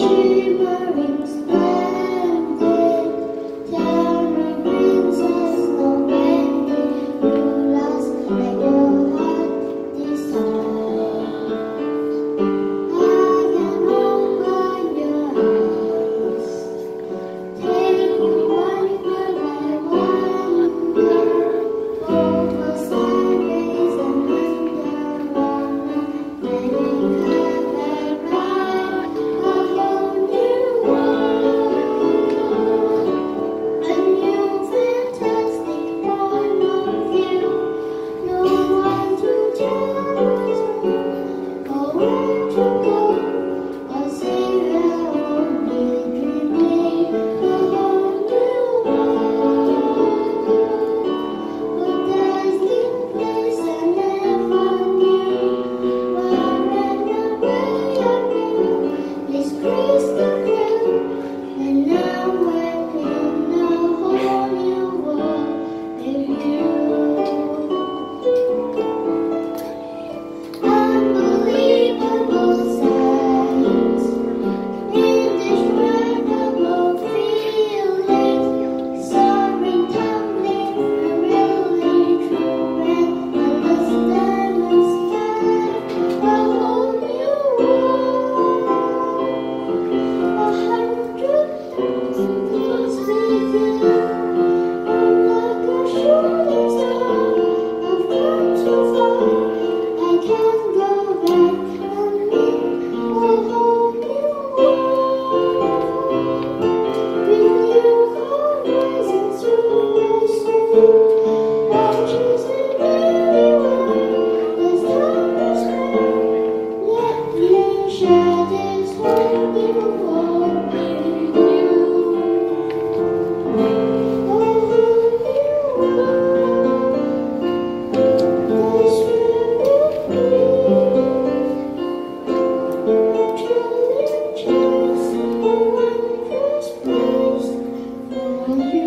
shimmering sky. Aleluia.